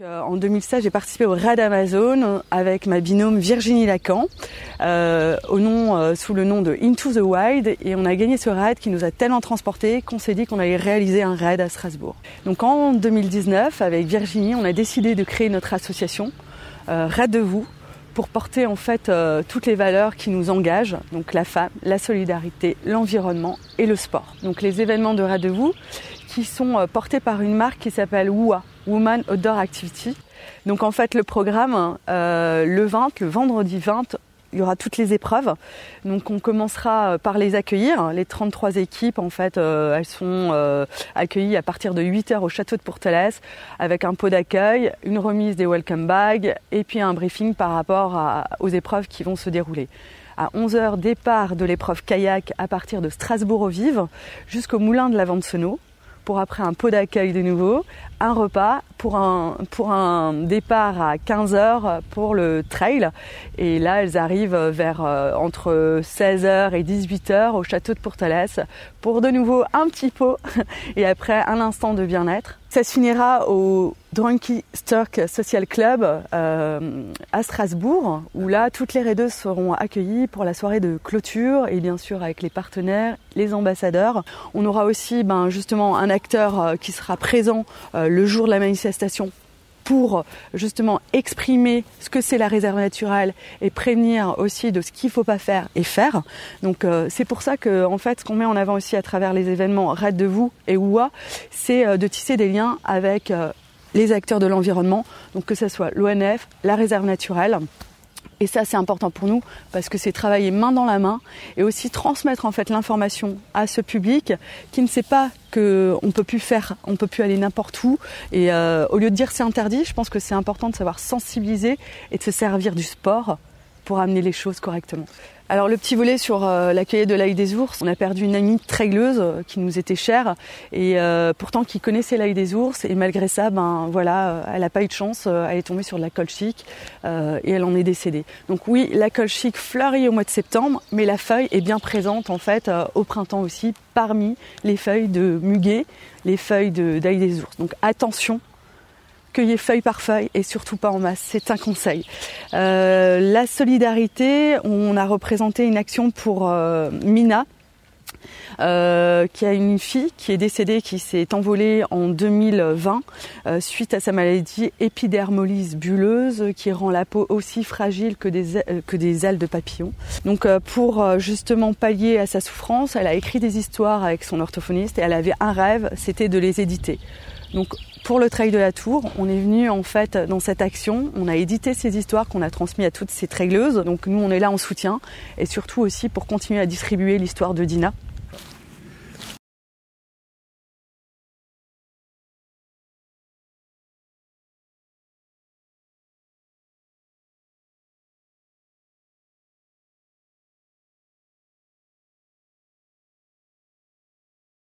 Euh, en 2016, j'ai participé au raid Amazon avec ma binôme Virginie Lacan, euh, euh, sous le nom de Into the Wild, et on a gagné ce raid qui nous a tellement transporté qu'on s'est dit qu'on allait réaliser un raid à Strasbourg. Donc en 2019, avec Virginie, on a décidé de créer notre association Raid de vous pour porter en fait toutes les valeurs qui nous engagent, donc la femme, la solidarité, l'environnement et le sport. Donc les événements de Raid de vous qui sont portés par une marque qui s'appelle WUA, Woman Outdoor Activity. Donc en fait le programme, euh, le 20, le vendredi 20, il y aura toutes les épreuves. Donc on commencera euh, par les accueillir. Les 33 équipes, en fait, euh, elles sont accueillies à partir de 8 heures au château de Pourtalès avec un pot d'accueil, une remise des welcome bags et puis un briefing par rapport aux épreuves qui vont se dérouler. À 11 heures, départ de l'épreuve kayak à partir de Strasbourg au Vive jusqu'au moulin de la Vente-Senot pour après un pot d'accueil de nouveau, un repas pour un, pour un départ à 15h pour le trail. Et là, elles arrivent vers euh, entre 16h et 18h au château de Portalès pour de nouveau un petit pot et après un instant de bien-être. Ça se finira au Drunky Sturk Social Club euh, à Strasbourg, où là, toutes les raideuses seront accueillies pour la soirée de clôture et bien sûr avec les partenaires, les ambassadeurs. On aura aussi ben, justement un acteur euh, qui sera présent le jour de la manifestation pour justement exprimer ce que c'est la réserve naturelle et prévenir aussi de ce qu'il ne faut pas faire et faire. Donc euh, c'est pour ça que en fait ce qu'on met en avant aussi à travers les événements Raid de vous et OUA, c'est euh, de tisser des liens avec euh, les acteurs de l'environnement, donc que ce soit l'ONF, la réserve naturelle, et ça, c'est important pour nous parce que c'est travailler main dans la main et aussi transmettre en fait l'information à ce public qui ne sait pas qu'on peut plus faire, on peut plus aller n'importe où. Et euh, au lieu de dire c'est interdit, je pense que c'est important de savoir sensibiliser et de se servir du sport pour amener les choses correctement. Alors le petit volet sur euh, l'accueil de l'ail des ours, on a perdu une amie traigleuse euh, qui nous était chère et euh, pourtant qui connaissait l'ail des ours et malgré ça, ben voilà, elle n'a pas eu de chance, elle est tombée sur de la colchique et elle en est décédée. Donc oui, la colchique fleurit au mois de septembre, mais la feuille est bien présente en fait au printemps aussi parmi les feuilles de muguet, les feuilles d'ail des ours. Donc attention cueillez feuille par feuille et surtout pas en masse. C'est un conseil. Euh, la solidarité, on a représenté une action pour euh, Mina. Euh, qui a une fille qui est décédée, qui s'est envolée en 2020 suite à sa maladie épidermolyse bulleuse, qui rend la peau aussi fragile que des, que des ailes de papillon. Donc pour justement pallier à sa souffrance, elle a écrit des histoires avec son orthophoniste et elle avait un rêve, c'était de les éditer. Donc pour le Trail de la Tour, on est venu en fait dans cette action, on a édité ces histoires qu'on a transmises à toutes ces traileuses. Donc nous on est là en soutien et surtout aussi pour continuer à distribuer l'histoire de Dina.